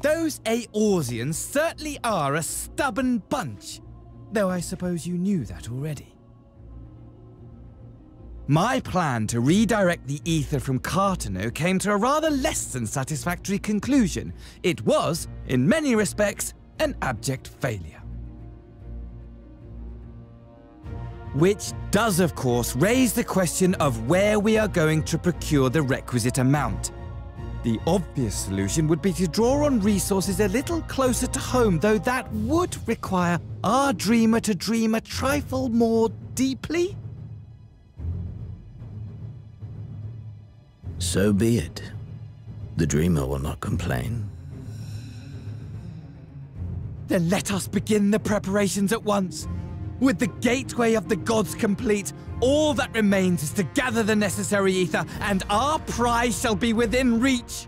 those Eorzeans certainly are a stubborn bunch. Though I suppose you knew that already. My plan to redirect the ether from Carteneau came to a rather less than satisfactory conclusion. It was, in many respects, an abject failure. Which does, of course, raise the question of where we are going to procure the requisite amount. The obvious solution would be to draw on resources a little closer to home, though that would require our dreamer to dream a trifle more deeply. So be it. The dreamer will not complain. Then let us begin the preparations at once. With the gateway of the gods complete, all that remains is to gather the necessary ether, and our prize shall be within reach.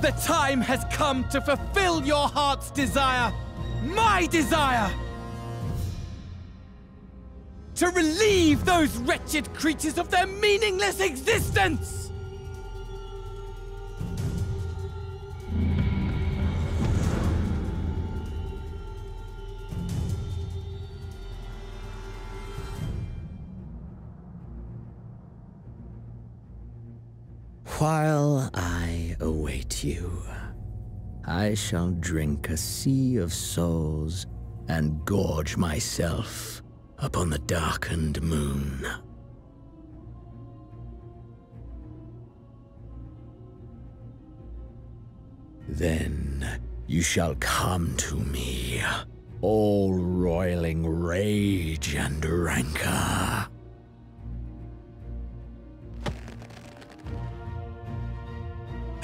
The time has come to fulfill your heart's desire, my desire! To relieve those wretched creatures of their meaningless existence! While I await you, I shall drink a sea of souls and gorge myself upon the darkened moon. Then you shall come to me, all roiling rage and rancor.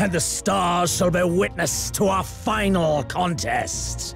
and the stars shall bear witness to our final contest.